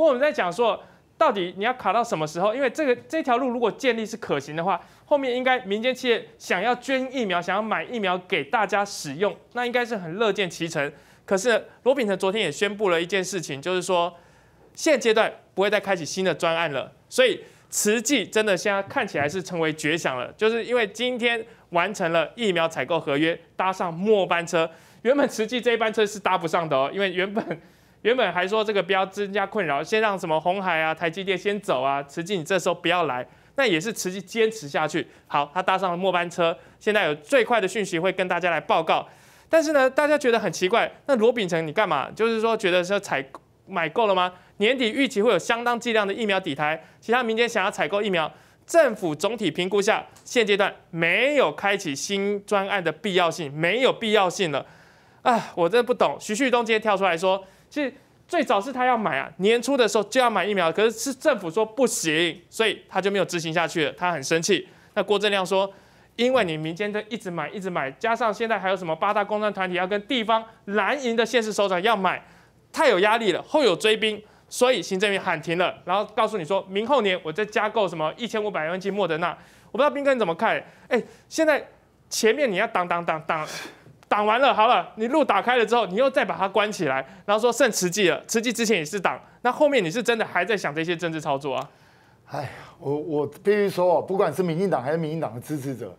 不过我们在讲说，到底你要卡到什么时候？因为这个这条路如果建立是可行的话，后面应该民间企业想要捐疫苗、想要买疫苗给大家使用，那应该是很乐见其成。可是罗秉成昨天也宣布了一件事情，就是说现阶段不会再开启新的专案了。所以慈济真的现在看起来是成为绝响了，就是因为今天完成了疫苗采购合约，搭上末班车。原本慈济这一班车是搭不上的哦，因为原本原本还说这个不要增加困扰，先让什么红海啊、台积电先走啊，慈济你这时候不要来，那也是慈济坚持下去。好，他搭上了末班车，现在有最快的讯息会跟大家来报告。但是呢，大家觉得很奇怪，那罗秉成你干嘛？就是说觉得说采买够了吗？年底预期会有相当剂量的疫苗底台，其他民间想要采购疫苗，政府总体评估下，现阶段没有开启新专案的必要性，没有必要性了。啊，我真的不懂。徐旭东今天跳出来说，其实最早是他要买啊，年初的时候就要买疫苗，可是是政府说不行，所以他就没有执行下去了，他很生气。那郭正亮说，因为你民间的一直买一直买，加上现在还有什么八大工专团体要跟地方蓝营的县市首长要买，太有压力了，后有追兵，所以行政院喊停了，然后告诉你说明后年我再加购什么一千五百万剂莫德纳，我不知道兵哥你怎么看？哎，现在前面你要挡挡挡挡。挡完了，好了，你路打开了之后，你又再把它关起来，然后说剩慈济了，慈济之前也是挡，那后面你是真的还在想这些政治操作啊？哎呀，我我必须说，不管是民进党还是民进党的支持者，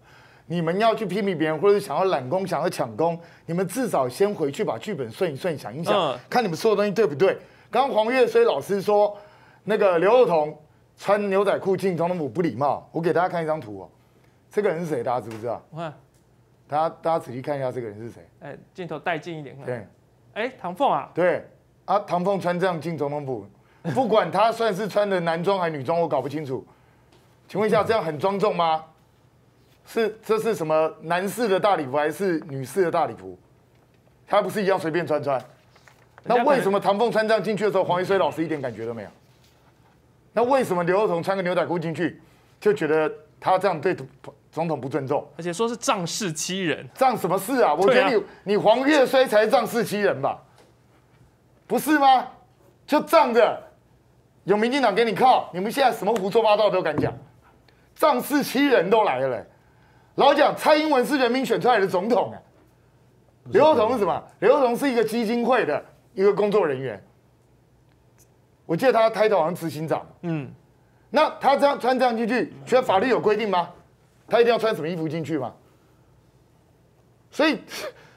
你们要去批评别人，或者是想要揽功、想要抢功，你们至少先回去把剧本顺一顺，想一想，看你们说的东西对不对。刚刚黄月虽老师说那个刘幼彤穿牛仔裤进总统府不礼貌，我给大家看一张图哦，这个人是谁？大家知不知道？大家大家仔细看一下这个人是谁？哎，镜头带近一点看。对，哎，唐凤啊。对，啊，唐凤穿这样进总统府，不管他算是穿的男装还是女装，我搞不清楚。请问一下，这样很庄重吗？是，这是什么男士的大礼服还是女士的大礼服？他不是一样随便穿穿？那为什么唐凤穿这样进去的时候，黄一水老师一点感觉都没有？那为什么刘若彤穿个牛仔裤进去，就觉得他这样对？总统不尊重，而且说是仗势欺人，仗什么事啊？我觉得你你黄岳衰才仗势欺人吧，不是吗？就仗着有民进党给你靠，你们现在什么胡说八道都敢讲，仗势欺人都来了。老蒋蔡英文是人民选出来的总统啊，刘幼彤是什么？刘幼彤是一个基金会的一个工作人员，我记得他抬头好像执行长。嗯，那他这样穿这样进去，需要法律有规定吗？他一定要穿什么衣服进去吗？所以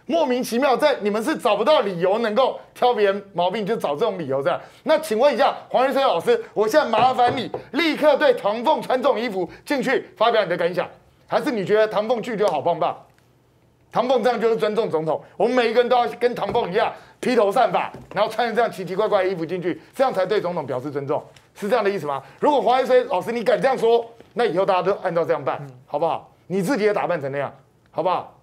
莫名其妙，在你们是找不到理由能够挑别人毛病，就找这种理由这样。那请问一下黄玉生老师，我现在麻烦你立刻对唐凤穿这种衣服进去发表你的感想，还是你觉得唐凤去就好棒棒？唐凤这样就是尊重总统，我们每一个人都要跟唐凤一样披头散发，然后穿着这样奇奇怪怪的衣服进去，这样才对总统表示尊重，是这样的意思吗？如果黄玉生老师你敢这样说？那以后大家都按照这样办，好不好？你自己也打扮成那样，好不好？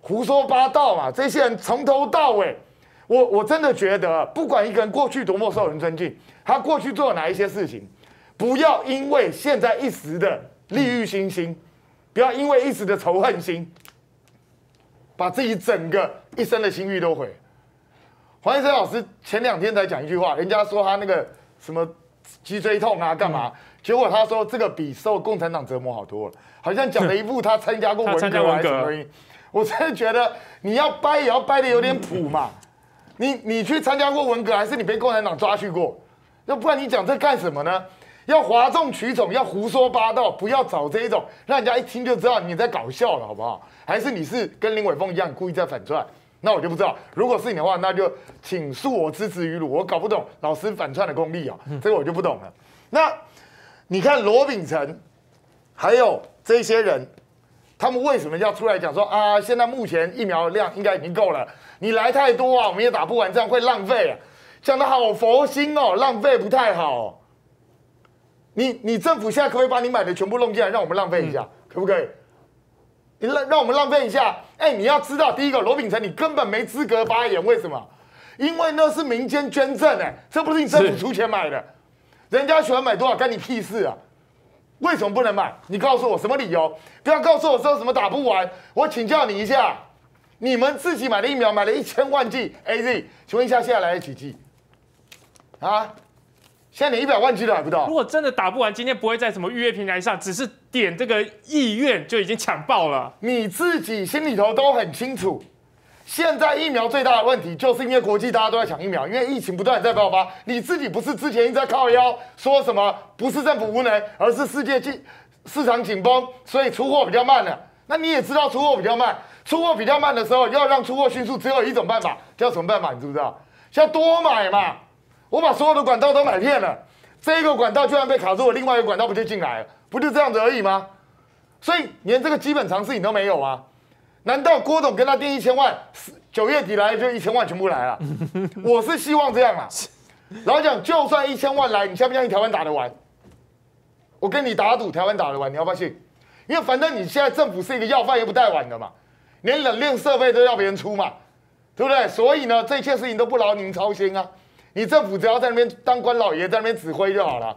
胡说八道嘛！这些人从头到尾，我我真的觉得，不管一个人过去多么受人尊敬，他过去做了哪一些事情，不要因为现在一时的利欲熏心，不要因为一时的仇恨心，把自己整个一生的心欲都毁。黄医生老师前两天才讲一句话，人家说他那个什么脊椎痛啊，干嘛？结果他说这个比受共产党折磨好多了，好像讲了一部他参加过 文革还是什么？我真的觉得你要掰也要掰的有点谱嘛。你你去参加过文革，还是你被共产党抓去过？要不然你讲这干什么呢？要哗众取宠，要胡说八道，不要找这一种让人家一听就知道你在搞笑了，好不好？还是你是跟林伟峰一样故意在反串？那我就不知道。如果是你的话，那就请恕我支持于鲁。我搞不懂老师反串的功力啊，这个我就不懂了。那。你看罗秉成，还有这些人，他们为什么要出来讲说啊？现在目前疫苗量应该已经够了，你来太多啊，我们也打不完，这样会浪费啊。讲的好佛心哦，浪费不太好。你你政府现在可不可以把你买的全部弄进来，让我们浪费一下，可不可以？你让让我们浪费一下？哎，你要知道，第一个罗秉成你根本没资格发言，为什么？因为那是民间捐赠，哎，这不是你政府出钱买的。人家喜欢买多少，干你屁事啊？为什么不能买？你告诉我什么理由？不要告诉我说什么打不完。我请教你一下，你们自己买的疫苗买了一千万剂 A Z，请问一下现在来了几剂？啊？现在连一百万剂都买不到。如果真的打不完，今天不会在什么预约平台上，只是点这个意愿就已经抢爆了。你自己心里头都很清楚，现在疫苗最大的问题，就是因为国际大家都在抢疫苗，因为疫情不断在爆发。你自己不是之前一直在靠腰说什么不是政府无能，而是世界紧市场紧绷，所以出货比较慢了。那你也知道出货比较慢，出货比较慢的时候，要让出货迅速，只有一种办法，叫什么办法？你知不知道？叫多买嘛。我把所有的管道都买遍了，这个管道居然被卡住了，另外一个管道不就进来了？不就这样子而已吗？所以连这个基本常识你都没有吗？难道郭董跟他订一千万，九月底来就一千万全部来了？我是希望这样啊。老讲，就算一千万来，你相不相信台湾打得完？我跟你打赌，台湾打得完，你要不要信？因为反正你现在政府是一个要饭也不带碗的嘛，连冷链设备都要别人出嘛，对不对？所以呢，这一切事情都不劳您操心啊。你政府只要在那边当官老爷，在那边指挥就好了。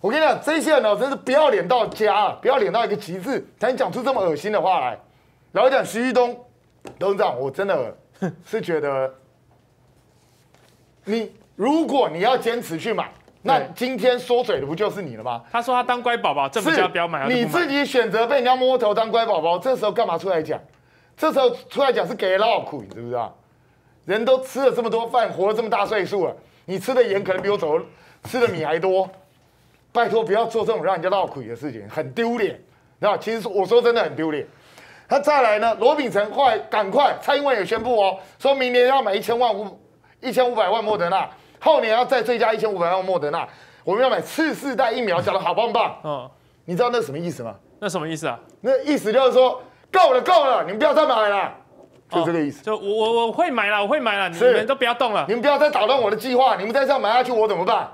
我跟你讲，这些人呢，真是不要脸到家，不要脸到一个极致，才能讲出这么恶心的话来。然后讲徐旭东董事长，我真的是觉得，你如果你要坚持去买，那今天缩嘴的不就是你了吗？他说他当乖宝宝，政府叫不要买，你自己选择被人家摸头当乖宝宝，这时候干嘛出来讲？这时候出来讲是给老苦，你知不知道？人都吃了这么多饭，活了这么大岁数了，你吃的盐可能比我走吃的米还多。拜托，不要做这种让人家闹苦的事情，很丢脸。那其实我说真的很丢脸。他再来呢，罗秉成快赶快，蔡英文也宣布哦，说明年要买一千万五一千五百万莫德纳，后年要再追加一千五百万莫德纳，我们要买次世代疫苗，讲的好棒棒。嗯，你知道那什么意思吗？那什么意思啊？那意思就是说，够了够了，你们不要再买了。就这个意思，就我我我会买了，我会买了，你们都不要动了，你们不要再打乱我的计划，你们再这样买下去，我怎么办？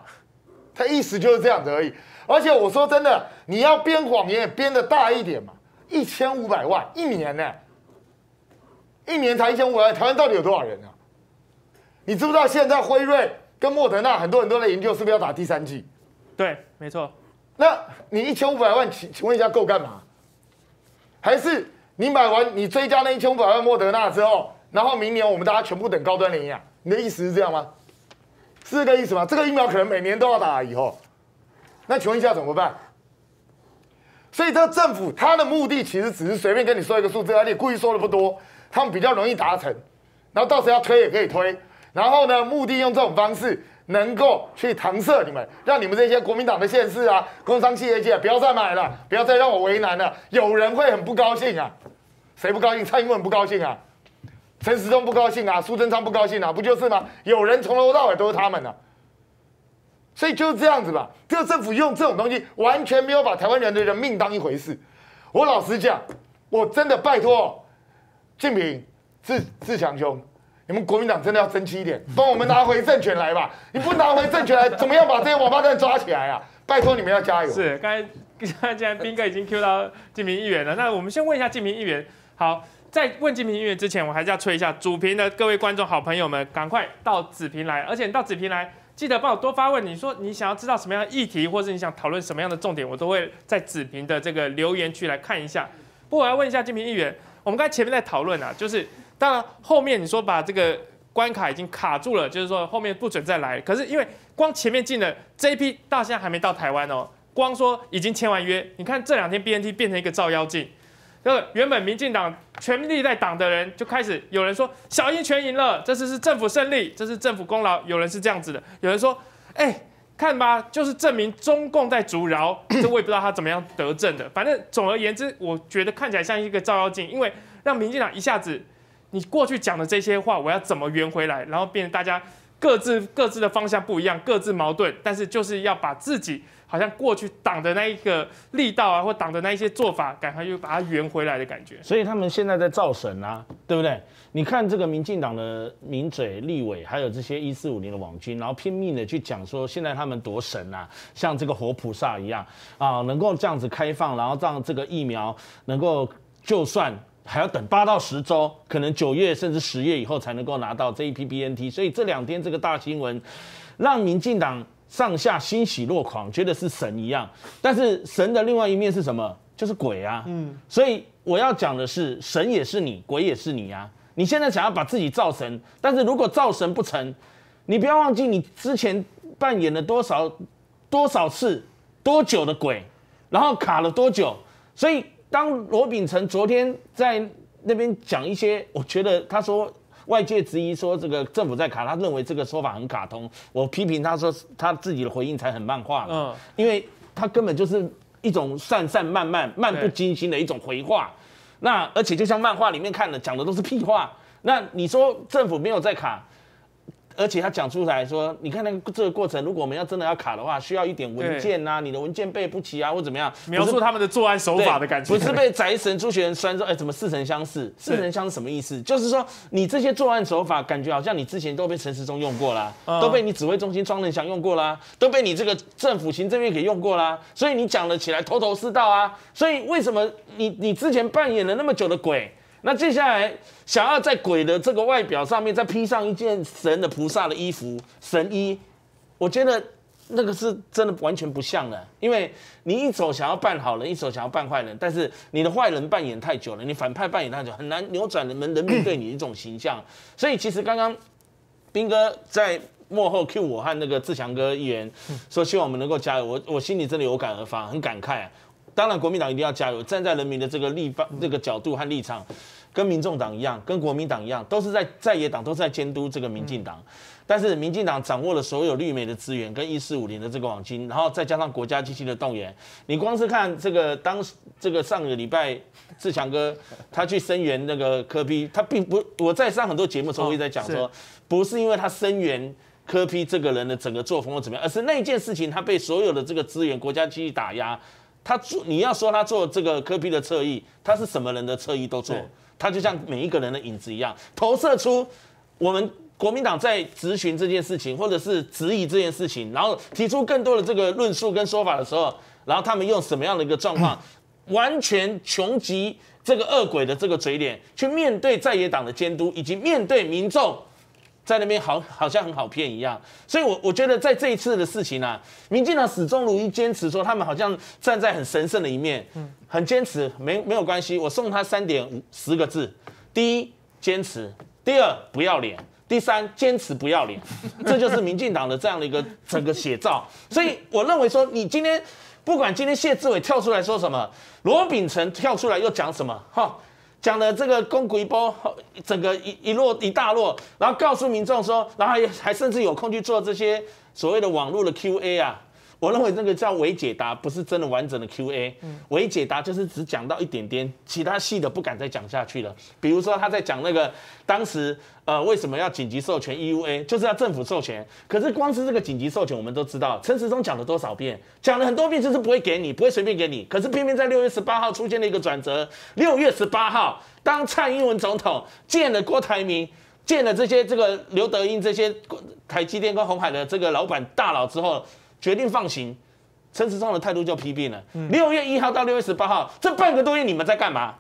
他意思就是这样子而已。而且我说真的，你要编谎言编的大一点嘛，一千五百万一年呢，一年才一千五百万，台湾到底有多少人啊？你知不知道现在辉瑞跟莫德纳很多很多的研究是不是要打第三剂？对，没错。那你一千五百万，请请问一下够干嘛？还是？你买完你追加那一千五百万莫德纳之后，然后明年我们大家全部等高端的营养，你的意思是这样吗？是这个意思吗？这个疫苗可能每年都要打，以后，那请问一下怎么办？所以这个政府他的目的其实只是随便跟你说一个数字，而且故意说的不多，他们比较容易达成，然后到时候要推也可以推，然后呢，目的用这种方式。能够去搪塞你们，让你们这些国民党的县市啊、工商企业界不要再买了，不要再让我为难了。有人会很不高兴啊，谁不高兴？蔡英文不高兴啊，陈时中不高兴啊，苏贞昌不高兴啊，不就是吗？有人从头到尾都是他们啊，所以就是这样子吧。这个政府用这种东西，完全没有把台湾人的人命当一回事。我老实讲，我真的拜托，静平、志志强兄。你们国民党真的要争气一点，帮我们拿回政权来吧！你不拿回政权来，怎么样把这些王八蛋抓起来啊？拜托你们要加油！是，刚才刚才既然兵哥已经 Q 到静平议员了，那我们先问一下静平议员。好，在问晋明议员之前，我还是要催一下主屏的各位观众好朋友们，赶快到子屏来，而且到子屏来，记得帮我多发问。你说你想要知道什么样的议题，或者你想讨论什么样的重点，我都会在子屏的这个留言区来看一下。不过我要问一下金平议员，我们刚才前面在讨论啊，就是。当然，后面你说把这个关卡已经卡住了，就是说后面不准再来。可是因为光前面进的这一批到现在还没到台湾哦，光说已经签完约，你看这两天 BNT 变成一个照妖镜，就原本民进党全力在党的人就开始有人说小英全赢了，这次是政府胜利，这是政府功劳。有人是这样子的，有人说，哎，看吧，就是证明中共在 阻挠。这我也不知道他怎么样得政的。反正总而言之，我觉得看起来像一个照妖镜，因为让民进党一下子。你过去讲的这些话，我要怎么圆回来？然后变成大家各自各自的方向不一样，各自矛盾，但是就是要把自己好像过去党的那一个力道啊，或党的那一些做法，赶快又把它圆回来的感觉。所以他们现在在造神啊，对不对？你看这个民进党的名嘴、立委，还有这些一四五零的网军，然后拼命的去讲说，现在他们多神啊，像这个活菩萨一样啊，能够这样子开放，然后让这个疫苗能够就算。还要等八到十周，可能九月甚至十月以后才能够拿到这一批 BNT，所以这两天这个大新闻，让民进党上下欣喜若狂，觉得是神一样。但是神的另外一面是什么？就是鬼啊。嗯。所以我要讲的是，神也是你，鬼也是你啊。你现在想要把自己造神，但是如果造神不成，你不要忘记你之前扮演了多少多少次多久的鬼，然后卡了多久？所以当罗秉成昨天在那边讲一些，我觉得他说外界质疑说这个政府在卡，他认为这个说法很卡通。我批评他说他自己的回应才很漫画，嗯，因为他根本就是一种散散漫漫、漫不经心的一种回话。那而且就像漫画里面看的，讲的都是屁话。那你说政府没有在卡？而且他讲出来说，你看那个这个过程，如果我们要真的要卡的话，需要一点文件呐，你的文件背不齐啊，或怎么样？描述他们的作案手法的感觉，不是被宅神朱学仁酸说，哎，怎么似曾相识？似曾相识什么意思？就是说你这些作案手法，感觉好像你之前都被陈时中用过啦，都被你指挥中心庄仁祥用过啦，都被你这个政府行政院给用过啦，所以你讲了起来头头是道啊。所以为什么你你之前扮演了那么久的鬼？那接下来想要在鬼的这个外表上面再披上一件神的菩萨的衣服神衣，我觉得那个是真的完全不像的，因为你一手想要扮好人，一手想要扮坏人，但是你的坏人扮演太久了，你反派扮演太久，很难扭转人们人民对你的一种形象。所以其实刚刚兵哥在幕后 Q 我和那个志强哥议员说希望我们能够加油，我我心里真的有感而发，很感慨。当然，国民党一定要加油，站在人民的这个立方这个角度和立场，跟民众党一样，跟国民党一样，都是在在野党，都是在监督这个民进党。但是民进党掌握了所有绿媒的资源，跟一四五零的这个网金，然后再加上国家机器的动员，你光是看这个当这个上个礼拜志强哥 他去声援那个科批，他并不我在上很多节目时候我也在讲说，不是因为他声援科批这个人的整个作风或怎么样，而是那件事情他被所有的这个资源国家机器打压。他做你要说他做这个科比的侧翼，他是什么人的侧翼都做，他就像每一个人的影子一样，投射出我们国民党在质询这件事情，或者是质疑这件事情，然后提出更多的这个论述跟说法的时候，然后他们用什么样的一个状况，完全穷极这个恶鬼的这个嘴脸，去面对在野党的监督，以及面对民众。在那边好好像很好骗一样，所以，我我觉得在这一次的事情呢，民进党始终如一坚持说他们好像站在很神圣的一面，很坚持，没没有关系，我送他三点五十个字：第一，坚持；第二，不要脸；第三，坚持不要脸。这就是民进党的这样的一个整个写照。所以，我认为说，你今天不管今天谢志伟跳出来说什么，罗秉成跳出来又讲什么，哈。讲了这个公股一波，整个一一落一大落，然后告诉民众说，然后还还甚至有空去做这些所谓的网络的 Q&A 啊。我认为那个叫伪解答，不是真的完整的 Q&A。伪解答就是只讲到一点点，其他细的不敢再讲下去了。比如说他在讲那个当时呃为什么要紧急授权 EUA，就是要政府授权。可是光是这个紧急授权，我们都知道陈时中讲了多少遍，讲了很多遍，就是不会给你，不会随便给你。可是偏偏在六月十八号出现了一个转折。六月十八号，当蔡英文总统见了郭台铭，见了这些这个刘德英这些台积电跟红海的这个老板大佬之后。决定放行，陈时中的态度就批评了。六月一号到六月十八号这半个多月你们在干嘛？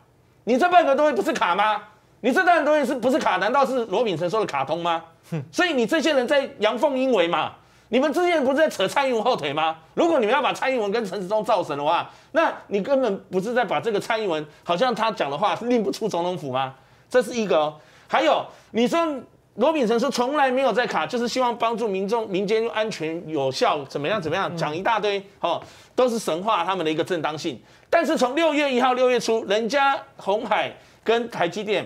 你这半个多月不是卡吗？你这半个多月是不是卡？难道是罗秉成说的卡通吗？所以你这些人在阳奉阴违嘛？你们这些人不是在扯蔡英文后腿吗？如果你们要把蔡英文跟陈时中造神的话，那你根本不是在把这个蔡英文好像他讲的话令不出总统府吗？这是一个。还有你说。罗秉成说从来没有在卡，就是希望帮助民众、民间安全有效，怎么样？怎么样？讲一大堆，哦，都是神话他们的一个正当性。但是从六月一号、六月初，人家红海跟台积电，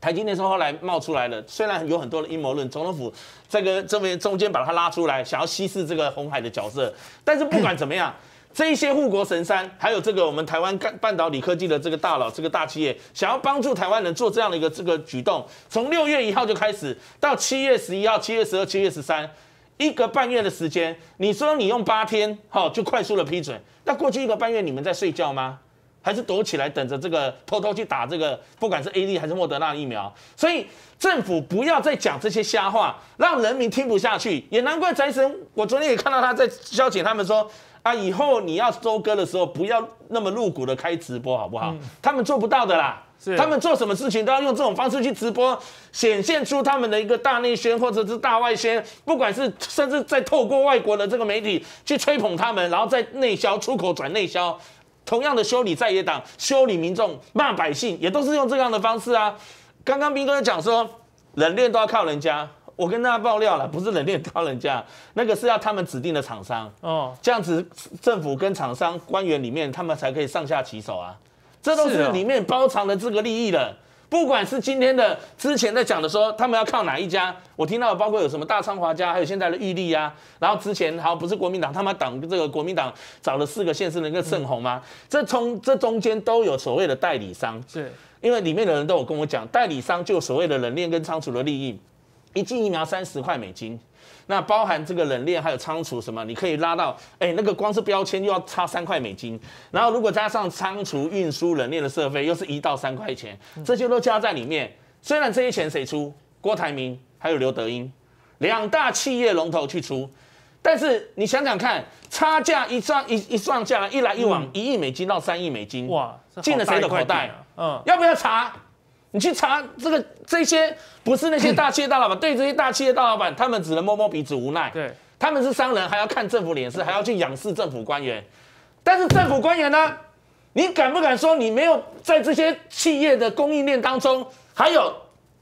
台积电说后来冒出来了，虽然有很多的阴谋论，总统府这个这边中间把它拉出来，想要稀释这个红海的角色。但是不管 怎么样。这一些护国神山，还有这个我们台湾干半导体科技的这个大佬，这个大企业，想要帮助台湾人做这样的一个这个举动，从六月一号就开始，到七月十一号、七月十二、七月十三，一个半月的时间，你说你用八天，好就快速的批准，那过去一个半月你们在睡觉吗？还是躲起来等着这个偷偷去打这个，不管是 A D 还是莫德纳疫苗？所以政府不要再讲这些瞎话，让人民听不下去。也难怪财神，我昨天也看到他在消遣他们说。啊，以后你要收割的时候，不要那么露骨的开直播，好不好？他们做不到的啦，他们做什么事情都要用这种方式去直播，显现出他们的一个大内宣或者是大外宣，不管是甚至在透过外国的这个媒体去吹捧他们，然后在内销出口转内销，同样的修理在野党、修理民众、骂百姓，也都是用这样的方式啊。刚刚斌哥讲说，冷链都要靠人家。我跟大家爆料了，不是冷链高人家，那个是要他们指定的厂商。哦，这样子政府跟厂商官员里面他们才可以上下其手啊，这都是里面包藏的这个利益了。不管是今天的之前在讲的说他们要靠哪一家，我听到包括有什么大昌华家，还有现在的玉立啊，然后之前好不是国民党，他们党这个国民党找了四个县市的一个盛虹吗？这从这中间都有所谓的代理商，是。因为里面的人都有跟我讲，代理商就所谓的冷链跟仓储的利益，一剂疫苗三十块美金。那包含这个冷链还有仓储什么，你可以拉到，哎，那个光是标签又要差三块美金，然后如果加上仓储、运输、冷链的设备，又是一到三块钱，这些都加在里面。虽然这些钱谁出？郭台铭还有刘德英两大企业龙头去出，但是你想想看，差价一算一一算价一来一往，一亿美金到三亿美金，哇，进了谁的口袋？嗯，要不要查？你去查这个这些不是那些大企业大老板，对这些大企业大老板，他们只能摸摸鼻子无奈。对，他们是商人，还要看政府脸色，还要去仰视政府官员。但是政府官员呢，你敢不敢说你没有在这些企业的供应链当中，还有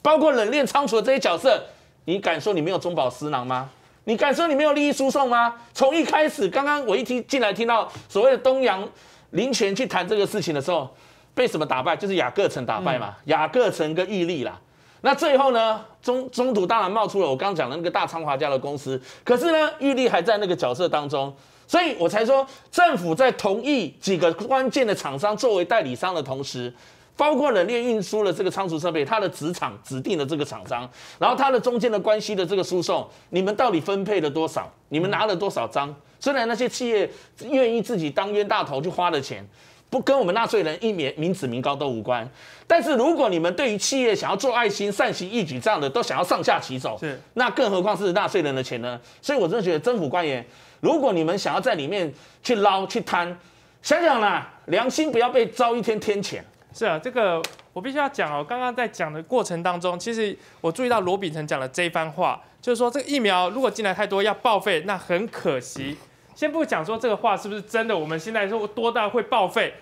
包括冷链仓储的这些角色，你敢说你没有中饱私囊吗？你敢说你没有利益输送吗？从一开始，刚刚我一听进来听到所谓的东阳林权去谈这个事情的时候。被什么打败？就是雅各城打败嘛，雅各城跟玉立啦。那最后呢，中中途当然冒出了我刚刚讲的那个大昌华家的公司，可是呢，玉立还在那个角色当中，所以我才说，政府在同意几个关键的厂商作为代理商的同时，包括冷链运输的这个仓储设备，它的子厂指定的这个厂商，然后它的中间的关系的这个输送，你们到底分配了多少？你们拿了多少张？虽然那些企业愿意自己当冤大头去花的钱。不跟我们纳税人一名民脂民膏都无关，但是如果你们对于企业想要做爱心、善行义举这样的都想要上下其手，是那更何况是纳税人的钱呢？所以我真的觉得政府官员，如果你们想要在里面去捞去贪，想想啦，良心不要被遭一天天谴。是啊，这个我必须要讲哦。刚刚在讲的过程当中，其实我注意到罗秉成讲了这一番话，就是说这个疫苗如果进来太多要报废，那很可惜。先不讲说这个话是不是真的，我们现在说多大会报废，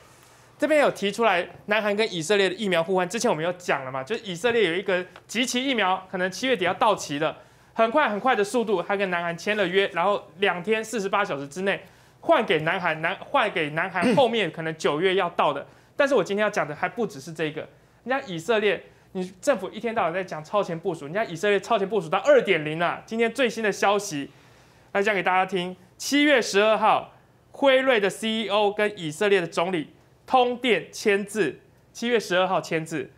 这边有提出来，南韩跟以色列的疫苗互换，之前我们有讲了嘛，就是以色列有一个集齐疫苗，可能七月底要到期了，很快很快的速度，他跟南韩签了约，然后两天四十八小时之内换给南韩，南换给南韩后面可能九月要到的，但是我今天要讲的还不只是这个，人家以色列，你政府一天到晚在讲超前部署，人家以色列超前部署到二点零了，今天最新的消息来讲给大家听。七月十二号，辉瑞的 CEO 跟以色列的总理通电签字。七月十二号签字，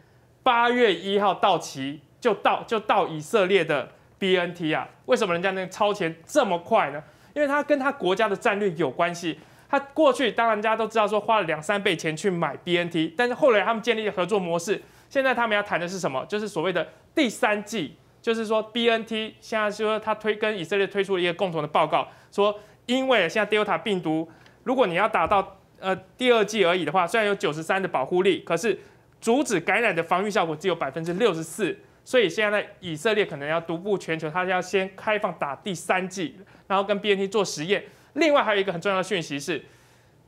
八月一号到期就到就到以色列的 BNT 啊？为什么人家那个超前这么快呢？因为他跟他国家的战略有关系。他过去当然大家都知道说花了两三倍钱去买 BNT，但是后来他们建立合作模式。现在他们要谈的是什么？就是所谓的第三季，就是说 BNT 现在说他推跟以色列推出了一个共同的报告，说。因为现在 Delta 病毒，如果你要打到呃第二季而已的话，虽然有九十三的保护力，可是阻止感染的防御效果只有百分之六十四。所以现在以色列可能要独步全球，它要先开放打第三季，然后跟 BNT 做实验。另外还有一个很重要的讯息是，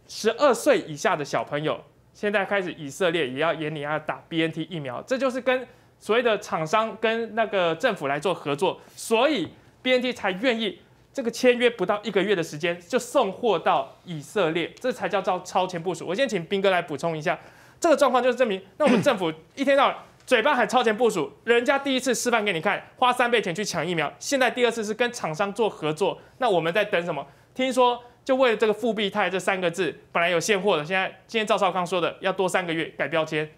十二岁以下的小朋友现在开始以色列也要严你要打 BNT 疫苗，这就是跟所谓的厂商跟那个政府来做合作，所以 BNT 才愿意。这个签约不到一个月的时间就送货到以色列，这才叫做超前部署。我先请斌哥来补充一下，这个状况就是证明，那我们政府一天到晚嘴巴喊超前部署，人家第一次示范给你看，花三倍钱去抢疫苗，现在第二次是跟厂商做合作，那我们在等什么？听说就为了这个复必泰这三个字，本来有现货的，现在今天赵少康说的要多三个月改标签。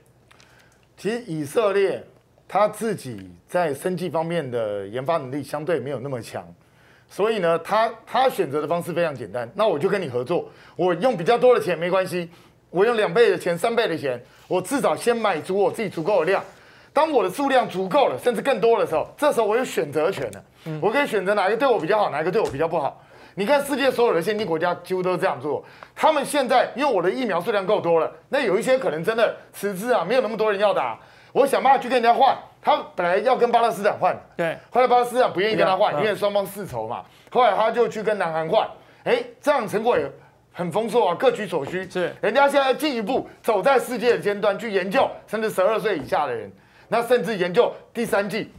其实以色列他自己在生技方面的研发能力相对没有那么强。所以呢，他他选择的方式非常简单，那我就跟你合作，我用比较多的钱没关系，我用两倍的钱、三倍的钱，我至少先买足我自己足够的量。当我的数量足够了，甚至更多的时候，这时候我有选择权了，我可以选择哪一个对我比较好，哪一个对我比较不好。你看世界所有的先进国家几乎都是这样做，他们现在因为我的疫苗数量够多了，那有一些可能真的迟滞啊，没有那么多人要打，我想办法去跟人家换。他本来要跟巴勒斯坦换，对，后来巴勒斯坦不愿意跟他换，因为双方世仇嘛。后来他就去跟南韩换，哎，这样成果也很丰硕啊，各取所需。是，人家现在进一步走在世界的尖端去研究，甚至十二岁以下的人，那甚至研究第三季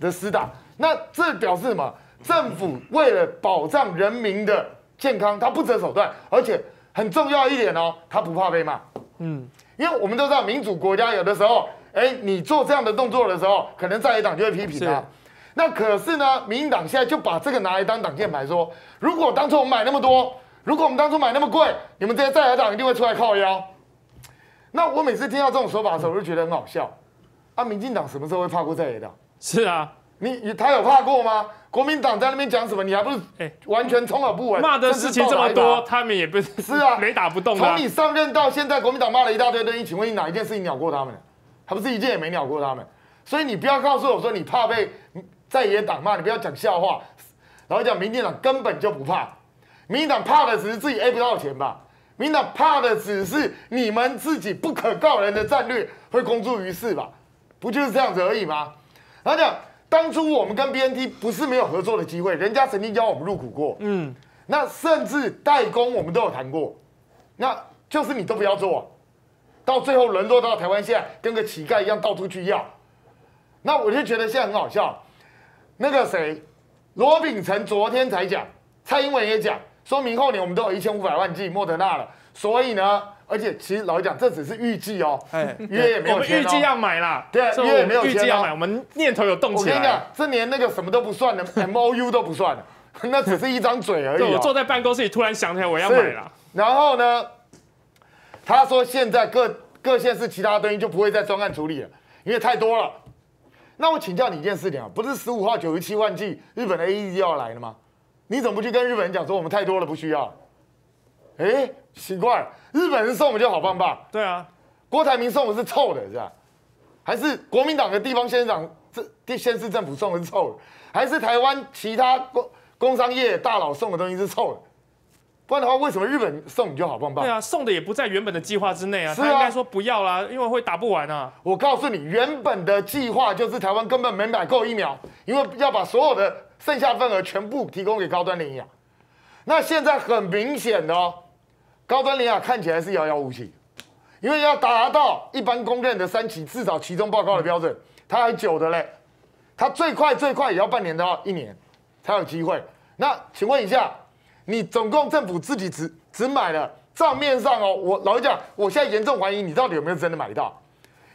的施打。那这表示什么？政府为了保障人民的健康，他不择手段，而且很重要一点哦，他不怕被骂。嗯，因为我们都知道，民主国家有的时候，哎，你做这样的动作的时候，可能在野党就会批评他。那可是呢，民进党现在就把这个拿来当挡箭牌，说如果当初我们买那么多，如果我们当初买那么贵，你们这些在野党一定会出来靠腰。那我每次听到这种说法的时候，我就觉得很好笑。啊，民进党什么时候会怕过在野党？是啊，你他有怕过吗？国民党在那边讲什么，你还不是完全充耳不闻？骂的事情这么多，他们也不是是啊，雷打不动。从你上任到现在，国民党骂了一大堆东西，请问你哪一件事情鸟过他们？还不是一件也没鸟过他们。所以你不要告诉我说你怕被在野党骂，你不要讲笑话。然后讲民进党根本就不怕，民进党怕的只是自己 A 不到钱吧？民进党怕的只是你们自己不可告人的战略会公诸于世吧？不就是这样子而已吗？然后讲。当初我们跟 BNT 不是没有合作的机会，人家曾经教我们入股过，嗯，那甚至代工我们都有谈过，那就是你都不要做，到最后沦落到台湾现在跟个乞丐一样到处去要，那我就觉得现在很好笑。那个谁，罗秉成昨天才讲，蔡英文也讲，说明后年我们都有一千五百万剂莫德纳了，所以呢。而且其实老实讲，这只是预计哦，约也没有签预计要买啦，对，约也没有预计要买，我们念头有动起来。我跟你讲，这连那个什么都不算的 M O U 都不算的，那只是一张嘴而已。我坐在办公室里突然想起来我要买了。然后呢，他说现在各各县市其他东西就不会再专案处理了，因为太多了。那我请教你一件事情啊，不是十五号九十七万剂日本的 A E D 要来了吗？你怎么不去跟日本人讲说我们太多了不需要？哎，奇怪，日本人送我们就好棒棒。对啊，郭台铭送的是臭的，是吧？还是国民党的地方县长、这地县市政府送的是臭的？还是台湾其他工工商业大佬送的东西是臭的？不然的话，为什么日本送你就好棒棒？对啊，送的也不在原本的计划之内啊。他应该说不要啦，因为会打不完啊。我告诉你，原本的计划就是台湾根本没买够疫苗，因为要把所有的剩下份额全部提供给高端的营养。那现在很明显的哦。高端联雅看起来是遥遥无期，因为要达到一般公认的三期至少其中报告的标准，它还久的嘞。它最快最快也要半年到一年才有机会。那请问一下，你总共政府自己只只买了账面上哦，我老实讲，我现在严重怀疑你到底有没有真的买到，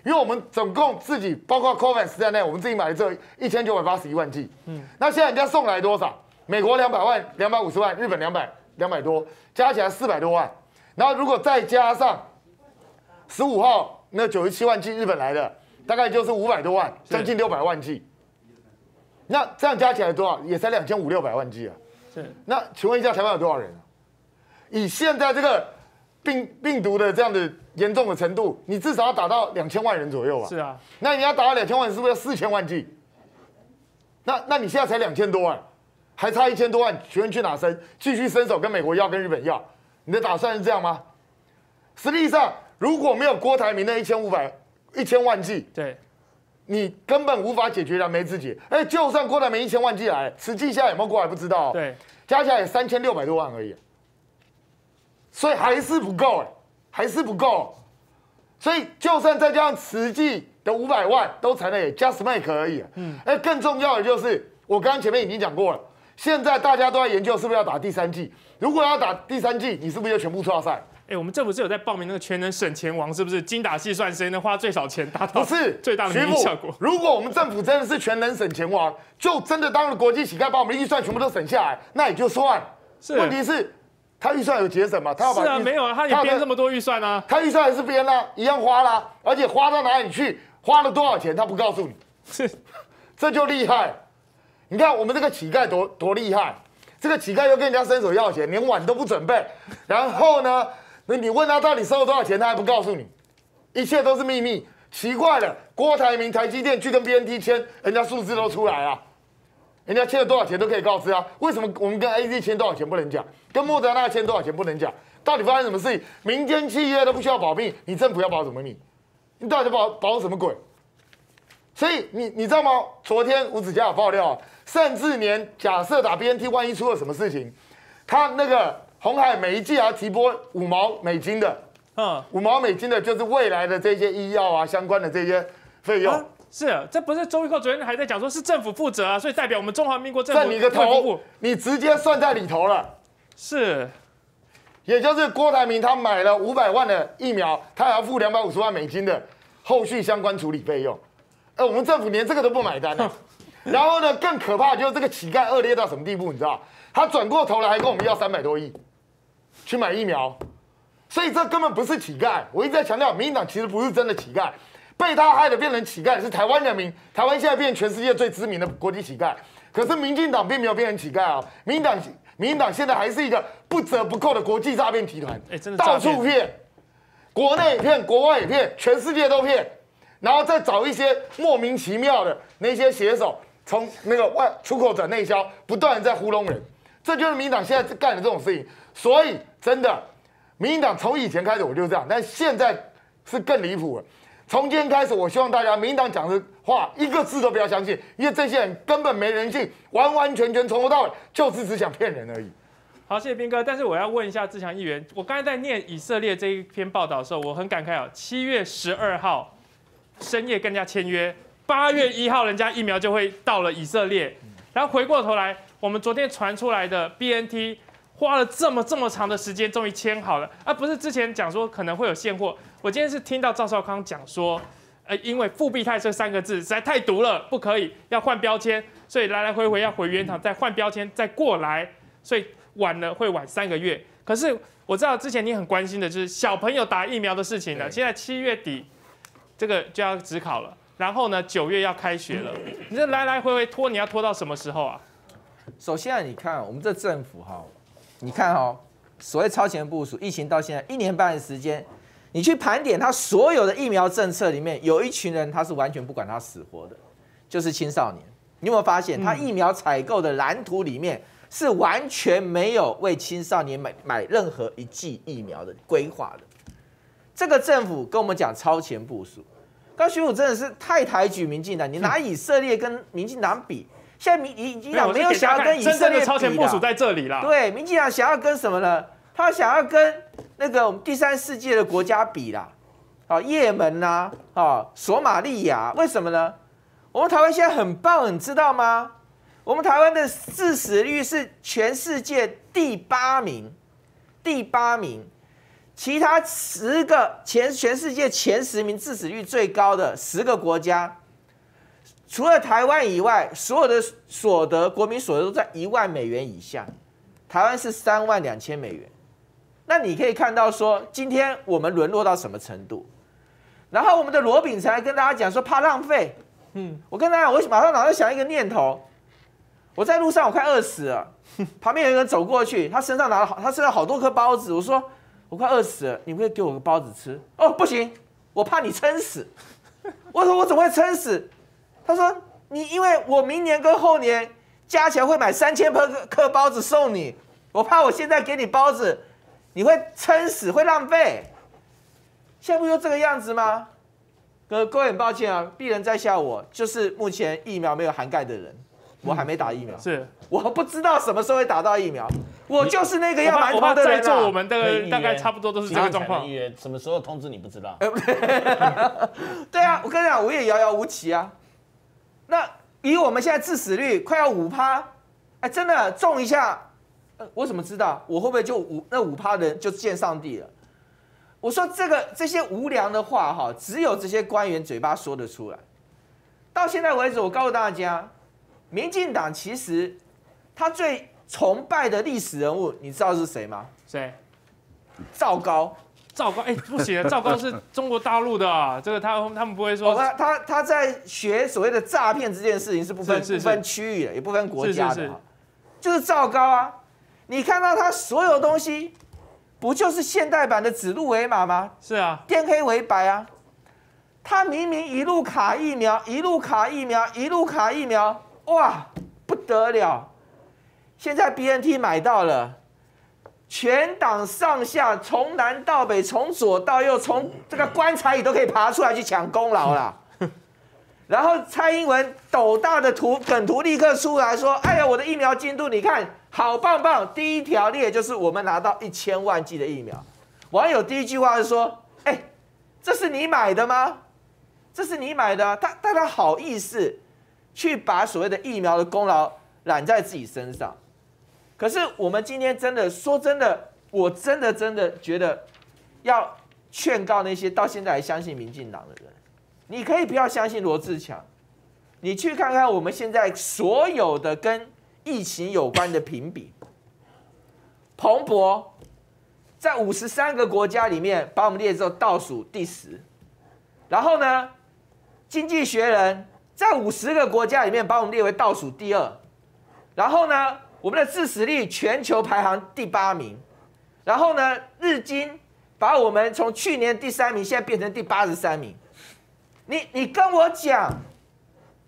因为我们总共自己包括 COVAX 在内，我们自己买了这一千九百八十一万剂。嗯，那现在人家送来多少？美国两百万、两百五十万，日本两百两百多，加起来四百多万。然后如果再加上十五号那九十七万剂日本来的，大概就是五百多万，将近六百万剂。那这样加起来多少？也才两千五六百万剂啊。是。那请问一下，台湾有多少人？以现在这个病病毒的这样的严重的程度，你至少要打到两千万人左右啊。是啊。那你要打到两千万，是不是要四千万剂？那那你现在才两千多万，还差一千多万，请问去哪伸？继续伸手跟美国要，跟日本要？你的打算是这样吗？实际上，如果没有郭台铭那一千五百一千万剂，对，你根本无法解决燃眉之急。哎，就算郭台铭一千万进来，实际下有没有过来不知道。对，加起来也三千六百多万而已，所以还是不够哎，还是不够。所以就算再加上实际的五百万，都才能 just make 而已。嗯，哎，更重要的就是，我刚刚前面已经讲过了。现在大家都在研究是不是要打第三季？如果要打第三季，你是不是就全部出赛？哎，我们政府是有在报名那个全能省钱王，是不是？精打细算，谁能花最少钱达到不是最大的利益效果？如果我们政府真的是全能省钱王，就真的当了国际乞丐，把我们的预算全部都省下来，那也就算。是，问题是，他预算有节省吗？他要把是啊，没有啊，他也编这么多预算啊，他预算还是编啦，一样花啦，而且花到哪里去，花了多少钱，他不告诉你，是，这就厉害。你看我们这个乞丐多多厉害。这个乞丐又跟人家伸手要钱，连碗都不准备。然后呢，那你问他到底收了多少钱，他还不告诉你，一切都是秘密。奇怪了，郭台铭台积电去跟 BNT 签，人家数字都出来啊，人家签了多少钱都可以告知啊。为什么我们跟 AZ 签多少钱不能讲，跟莫德纳签多少钱不能讲？到底发生什么事情？民间企业都不需要保密，你政府要保什么密？你到底保保什么鬼？所以你你知道吗？昨天吴子嘉有爆料啊。甚至连假设打 BNT，万一出了什么事情，他那个红海每一季还要提拨五毛美金的，嗯，五毛美金的就是未来的这些医药啊相关的这些费用，是，这不是周玉蔻昨天还在讲说是政府负责啊，所以代表我们中华民国政府。占你个头！你直接算在里头了。是，也就是郭台铭他买了五百万的疫苗，他还要付两百五十万美金的后续相关处理费用。哎，我们政府连这个都不买单。然后呢，更可怕就是这个乞丐恶劣到什么地步，你知道？他转过头来还跟我们要三百多亿去买疫苗，所以这根本不是乞丐。我一直在强调，民进党其实不是真的乞丐。被他害的变成乞丐是台湾人民，台湾现在变成全世界最知名的国际乞丐。可是民进党并没有变成乞丐啊，民进党民进党现在还是一个不折不扣的国际诈骗集团，哎，真的到处骗，国内也骗，国外也骗，全世界都骗，然后再找一些莫名其妙的那些写手，从那个外出口转内销，不断在糊弄人，这就是民进党现在干的这种事情。所以真的，民进党从以前开始我就这样，但现在是更离谱了。从今天开始，我希望大家，民进党讲的话一个字都不要相信，因为这些人根本没人性，完完全全从头到尾就是只想骗人而已。好，谢谢斌哥。但是我要问一下志强议员，我刚才在念以色列这一篇报道的时候，我很感慨啊。七月十二号深夜跟人家签约，八月一号人家疫苗就会到了以色列，然后回过头来，我们昨天传出来的 BNT 花了这么这么长的时间，终于签好了，而不是之前讲说可能会有现货。我今天是听到赵少康讲说，呃，因为复必泰这三个字实在太毒了，不可以要换标签，所以来来回回要回原厂再换标签再过来，所以晚了会晚三个月。可是我知道之前你很关心的就是小朋友打疫苗的事情了，现在七月底这个就要指考了，然后呢九月要开学了，你这来来回回拖，你要拖到什么时候啊？首先啊，你看我们这政府哈，你看哦，所谓超前部署，疫情到现在一年半的时间。你去盘点他所有的疫苗政策里面，有一群人他是完全不管他死活的，就是青少年。你有没有发现，他疫苗采购的蓝图里面是完全没有为青少年买买任何一剂疫苗的规划的？这个政府跟我们讲超前部署，高徐武真的是太抬举民进党，你拿以色列跟民进党比，现在民民进党没有想要跟以色列的超前部署在这里啦。对，民进党想要跟什么呢？他想要跟那个我们第三世界的国家比啦，啊，也门呐，啊，索马利亚，为什么呢？我们台湾现在很棒，你知道吗？我们台湾的致死率是全世界第八名，第八名，其他十个前全世界前十名致死率最高的十个国家，除了台湾以外，所有的所得国民所得都在一万美元以下，台湾是三万两千美元。那你可以看到说，今天我们沦落到什么程度？然后我们的罗秉才跟大家讲说怕浪费，嗯，我跟大家，我马上脑袋想一个念头，我在路上我快饿死了，旁边有一个人走过去，他身上拿了好，他身上好多颗包子，我说我快饿死了，你会给我个包子吃？哦，不行，我怕你撑死。我说我怎么会撑死？他说你因为我明年跟后年加起来会买三千颗颗包子送你，我怕我现在给你包子。你会撑死，会浪费，现在不就这个样子吗？各各位很抱歉啊，鄙人在笑我，就是目前疫苗没有涵盖的人，我还没打疫苗，是我不知道什么时候会打到疫苗，我就是那个要馒头的人。在座我们的大概差不多都是这个状况。什么时候通知你不知道？对啊，我跟你讲，我也遥遥无期啊。那以我们现在致死率快要五趴，哎，真的中一下。我怎么知道我会不会就五那五趴人就见上帝了？我说这个这些无良的话哈，只有这些官员嘴巴说得出来。到现在为止，我告诉大家，民进党其实他最崇拜的历史人物，你知道是谁吗？谁？赵高。赵高？哎，不行，赵高是中国大陆的，啊这个他他们不会说。他他他在学所谓的诈骗这件事情是不分不分区域的，也不分国家的，就是赵高啊。你看到他所有东西，不就是现代版的指鹿为马吗？是啊，颠黑为白啊！他明明一路卡疫苗，一路卡疫苗，一路卡疫苗，哇，不得了！现在 BNT 买到了，全党上下从南到北，从左到右，从这个棺材里都可以爬出来去抢功劳了。然后蔡英文斗大的图梗图立刻出来说：“哎呀，我的疫苗进度，你看。”好棒棒！第一条列就是我们拿到一千万剂的疫苗。网友第一句话是说：“哎，这是你买的吗？这是你买的啊，他大家好意思去把所谓的疫苗的功劳揽在自己身上。可是我们今天真的说真的，我真的真的觉得要劝告那些到现在还相信民进党的人，你可以不要相信罗志强，你去看看我们现在所有的跟疫情有关的评比，彭博在五十三个国家里面把我们列作倒数第十，然后呢，经济学人在五十个国家里面把我们列为倒数第二，然后呢，我们的致死率全球排行第八名，然后呢，日经把我们从去年第三名现在变成第八十三名，你你跟我讲，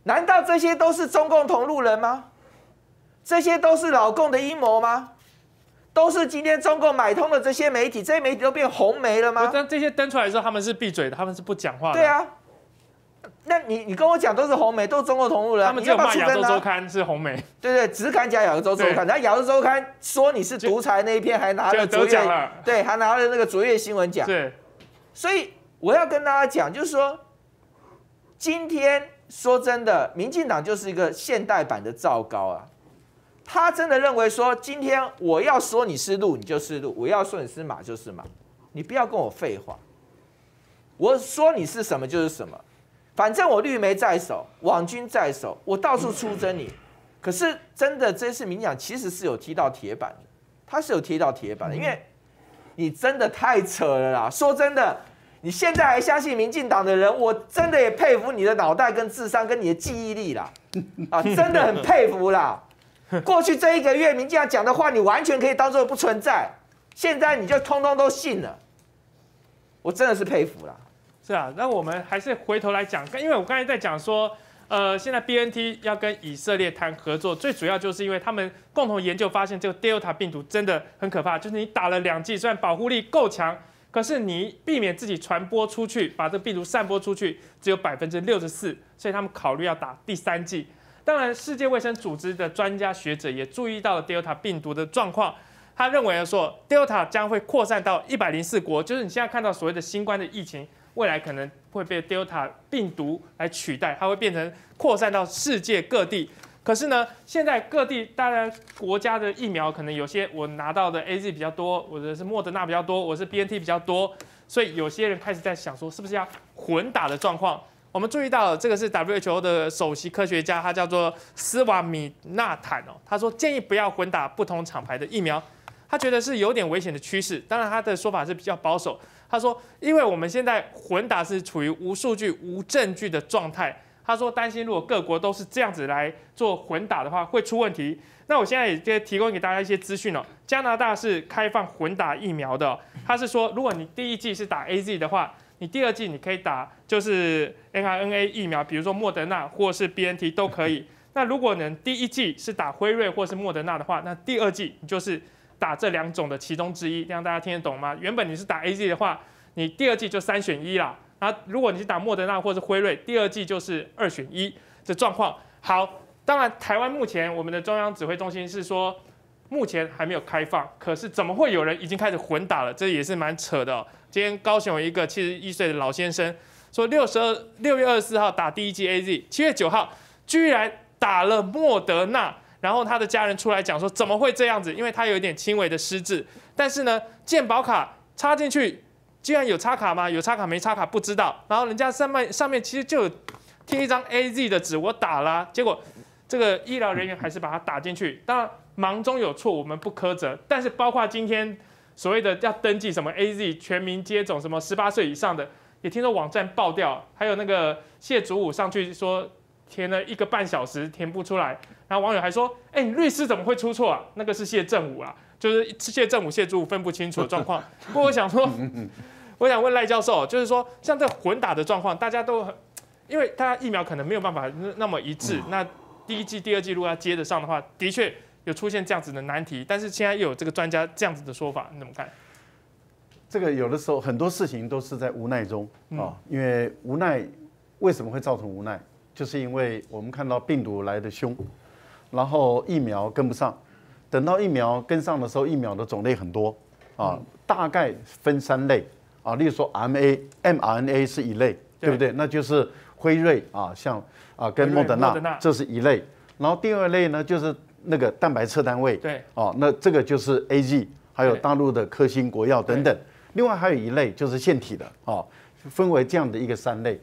难道这些都是中共同路人吗？这些都是老共的阴谋吗？都是今天中共买通的这些媒体，这些媒体都变红媒了吗？但这些登出来的时候，他们是闭嘴的，他们是不讲话的。对，啊，那你你跟我讲都是红媒，都是中国同路人啊，他们只有你要不要出征骂亚洲周啊？刊是红媒，对对，只敢讲亚洲周刊，然后亚洲周刊说你是独裁那一篇，还拿了就卓越对，还拿了那个卓越新闻奖。对所以我要跟大家讲，就是说，今天说真的，民进党就是一个现代版的赵高啊。他真的认为说，今天我要说你是鹿，你就是鹿；我要说你是马，就是马。你不要跟我废话，我说你是什么就是什么。反正我绿媒在手，网军在手，我到处出征你。可是真的，这次民进党其实是有踢到铁板的，他是有踢到铁板的，因为你真的太扯了啦！说真的，你现在还相信民进党的人，我真的也佩服你的脑袋跟智商跟你的记忆力啦，啊，真的很佩服啦。过去这一个月，民进党讲的话，你完全可以当做不存在，现在你就通通都信了，我真的是佩服啦。是啊，那我们还是回头来讲，因为我刚才在讲说，呃，现在 BNT 要跟以色列谈合作，最主要就是因为他们共同研究发现，这个 Delta 病毒真的很可怕，就是你打了两剂，虽然保护力够强，可是你避免自己传播出去，把这病毒散播出去，只有百分之六十四，所以他们考虑要打第三剂。当然，世界卫生组织的专家学者也注意到了 Delta 病毒的状况，他认为说 Delta 将会扩散到一百零四国，就是你现在看到所谓的新冠的疫情，未来可能会被 Delta 病毒来取代，它会变成扩散到世界各地。可是呢，现在各地当然国家的疫苗可能有些我拿到的 A Z 比较多，我的是莫德纳比较多，我是 B N T 比较多，所以有些人开始在想说，是不是要混打的状况？我们注意到这个是 WHO 的首席科学家，他叫做斯瓦米纳坦哦，他说建议不要混打不同厂牌的疫苗，他觉得是有点危险的趋势。当然，他的说法是比较保守。他说，因为我们现在混打是处于无数据、无证据的状态。他说担心如果各国都是这样子来做混打的话，会出问题。那我现在也提供给大家一些资讯哦。加拿大是开放混打疫苗的，他是说，如果你第一剂是打 A Z 的话，你第二剂你可以打就是 mRNA 疫苗，比如说莫德纳或是 BNT 都可以。那如果呢第一剂是打辉瑞或是莫德纳的话，那第二剂你就是打这两种的其中之一，这样大家听得懂吗？原本你是打 A Z 的话，你第二季就三选一啦。然后如果你是打莫德纳或是辉瑞，第二季就是二选一这状况。好，当然台湾目前我们的中央指挥中心是说。目前还没有开放，可是怎么会有人已经开始混打了？这也是蛮扯的、今天高雄有一个七十一岁的老先生说，六十二六月二十四号打第一季 A Z，七月九号居然打了莫德纳，然后他的家人出来讲说，怎么会这样子？因为他有一点轻微的失智，但是呢，健保卡插进去，居然有插卡吗？有插卡没插卡不知道。然后人家上面上面其实就有贴一张 A Z 的纸，我打了，结果这个医疗人员还是把它打进去，当然。忙中有错，我们不苛责。但是包括今天所谓的要登记什么 A Z 全民接种，什么十八岁以上的，也听说网站爆掉。还有那个谢祖武上去说填了一个半小时填不出来，然后网友还说：“哎、你律师怎么会出错啊？”那个是谢正武啊，就是谢正武、谢祖武分不清楚的状况。不过我想说，我想问赖教授，就是说像这混打的状况，大家都很，因为大家疫苗可能没有办法那那么一致，那第一季、第二季如果要接得上的话，的确。有出现这样子的难题，但是现在又有这个专家这样子的说法，你怎么看？这个有的时候很多事情都是在无奈中啊，因为无奈为什么会造成无奈？就是因为我们看到病毒来的凶，然后疫苗跟不上，等到疫苗跟上的时候，疫苗的种类很多啊，大概分三类啊，例如说 mRNA、mRNA 是一类对不对？那就是辉瑞啊，像啊跟莫德纳纳，这是一类。然后第二类呢，就是那个蛋白测单位，对，哦，那这个就是 A G，还有大陆的科兴、国药等等。另外还有一类就是腺体的，哦，分为这样的一个三类。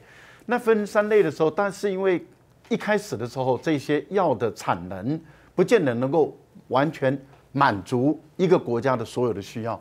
那分三类的时候，但是因为一开始的时候，这些药的产能不见得能够完全满足一个国家的所有的需要，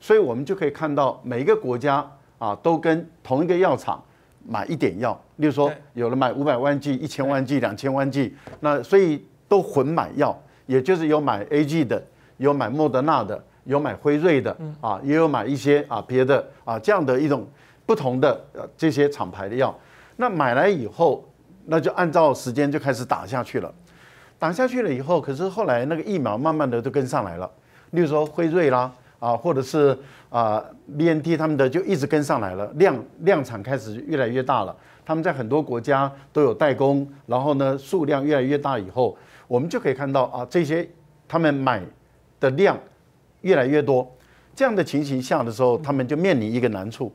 所以我们就可以看到每一个国家啊，都跟同一个药厂买一点药，例如说有的买五百万剂、一千万剂、两千万剂，那所以都混买药，也就是有买 A G 的，有买莫德纳的，有买辉瑞的，啊，也有买一些啊别的啊这样的一种不同的呃这些厂牌的药。那买来以后，那就按照时间就开始打下去了。打下去了以后，可是后来那个疫苗慢慢的就跟上来了，例如说辉瑞啦，啊，或者是啊 B N T 他们的就一直跟上来了，量量产开始越来越大了。他们在很多国家都有代工，然后呢数量越来越大以后，我们就可以看到啊这些他们买的量越来越多，这样的情形下的时候，他们就面临一个难处，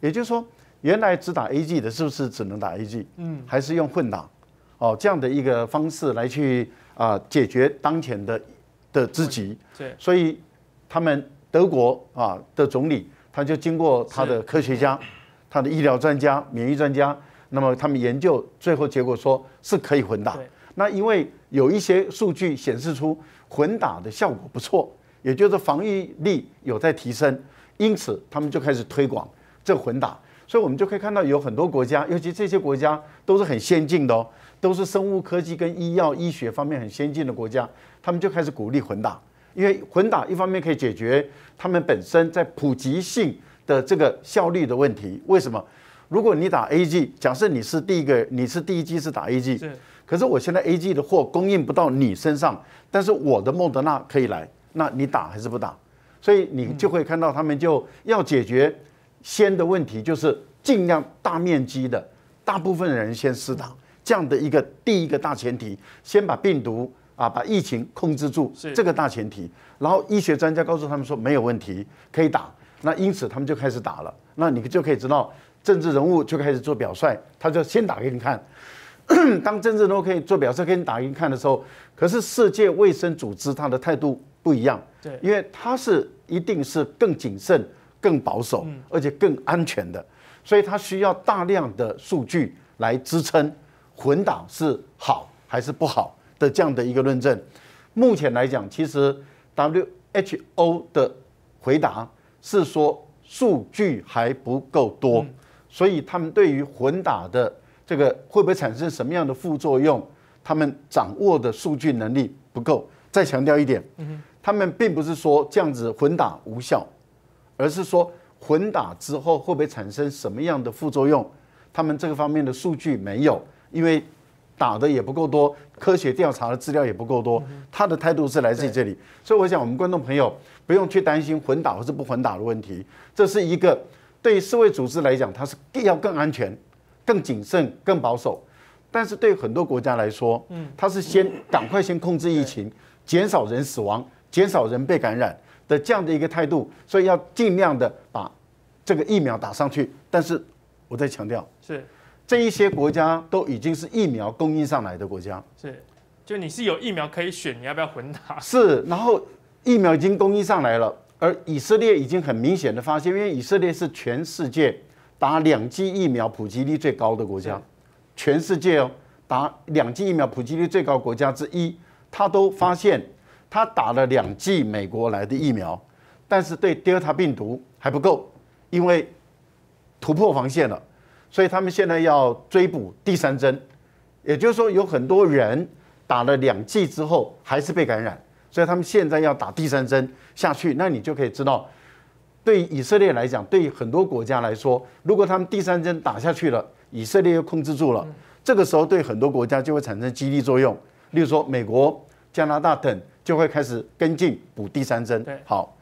也就是说，原来只打 A G 的，是不是只能打 A G？嗯，还是用混打？哦，这样的一个方式来去啊、解决当前的的之急。对，所以他们德国啊的总理，他就经过他的科学家、他的医疗专家、免疫专家，那么他们研究，最后结果说是可以混打。那因为有一些数据显示出混打的效果不错，也就是防御力有在提升，因此他们就开始推广这混打。所以我们就可以看到有很多国家，尤其这些国家都是很先进的哦，都是生物科技跟医药医学方面很先进的国家，他们就开始鼓励混打。因为混打一方面可以解决他们本身在普及性的这个效率的问题。为什么？如果你打 A G，假设你是第一个，你是第一剂是打 A G，是可是我现在 A G 的货供应不到你身上，但是我的莫德纳可以来，那你打还是不打？所以你就会看到他们就要解决先的问题，就是尽量大面积的大部分人先施打，这样的一个第一个大前提，先把病毒啊把疫情控制住是，这个大前提。然后医学专家告诉他们说没有问题，可以打，那因此他们就开始打了。那你就可以知道，政治人物就开始做表率，他就先打给你看。当政治人物可以做表率给你打给你看的时候，可是世界卫生组织他的态度不一样，对因为他是一定是更谨慎、更保守，而且更安全的，所以它需要大量的数据来支撑混打是好还是不好的这样的一个论证。目前来讲，其实 WHO 的回答是说数据还不够多，所以他们对于混打的这个会不会产生什么样的副作用，他们掌握的数据能力不够。再强调一点，他们并不是说这样子混打无效，而是说混打之后会不会产生什么样的副作用，他们这个方面的数据没有，因为打的也不够多，科学调查的资料也不够多，他的态度是来自于这里，所以我想我们观众朋友不用去担心混打或是不混打的问题，这是一个对于世卫组织来讲，它是要更安全、更谨慎、更保守。但是对很多国家来说，嗯，它是先赶快先控制疫情，减少人死亡，减少人被感染的这样的一个态度，所以要尽量的把这个疫苗打上去。但是我再强调，是。这一些国家都已经是疫苗供应上来的国家，是，就你是有疫苗可以选，你要不要混打？是，然后疫苗已经供应上来了，而以色列已经很明显的发现，因为以色列是全世界打两剂疫苗普及率最高的国家，全世界哦打两剂疫苗普及率最高国家之一，他都发现他打了两剂美国来的疫苗，但是对德尔塔病毒还不够，因为突破防线了，所以他们现在要追捕第三针，也就是说有很多人打了两剂之后还是被感染，所以他们现在要打第三针下去，那你就可以知道，对以色列来讲，对很多国家来说，如果他们第三针打下去了，以色列又控制住了，这个时候对很多国家就会产生激励作用，例如说美国、加拿大等就会开始跟进补第三针对。好，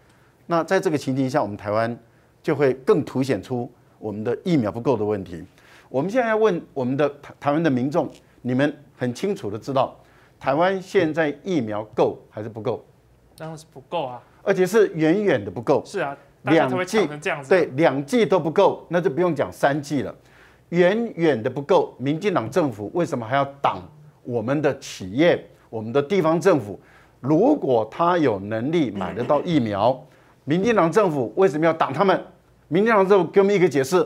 那在这个情形下，我们台湾就会更凸显出我们的疫苗不够的问题。我们现在要问我们的台台湾的民众，你们很清楚的知道，台湾现在疫苗够还是不够？当然是不够啊。而且是远远的不够。是啊，两剂抢成这样子。对，两剂都不够，那就不用讲三剂了。远远的不够。民进党政府为什么还要挡我们的企业、我们的地方政府？如果他有能力买得到疫苗，民进党政府为什么要挡他们？民进党政府给我们一个解释，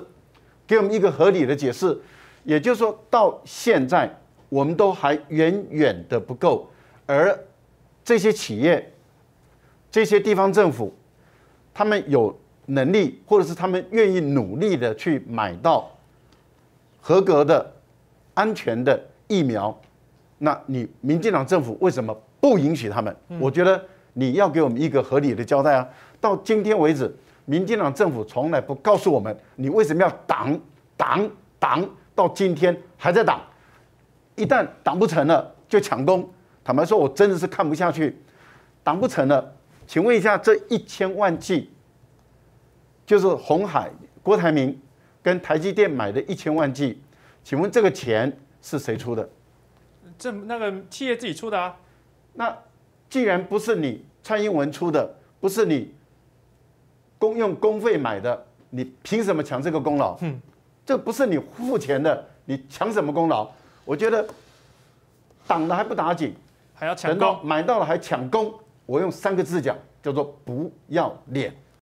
给我们一个合理的解释。也就是说，到现在我们都还远远的不够，而这些企业、这些地方政府，他们有能力，或者是他们愿意努力的去买到合格的、安全的疫苗，那你民进党政府为什么不允许他们？我觉得你要给我们一个合理的交代啊！到今天为止，民进党政府从来不告诉我们，你为什么要挡挡挡，到今天还在挡，一旦挡不成了就抢攻。坦白说，我真的是看不下去，挡不成了，请问一下，这一千万剂，就是红海郭台铭跟台积电买的一千万剂，请问这个钱是谁出的？这那个企业自己出的啊。那既然不是你蔡英文出的，不是你公用公费买的，你凭什么抢这个功劳？嗯，这不是你付钱的，你抢什么功劳？我觉得挡的还不打紧，还要抢等到，买到了还抢功，我用三个字讲，叫做不要脸。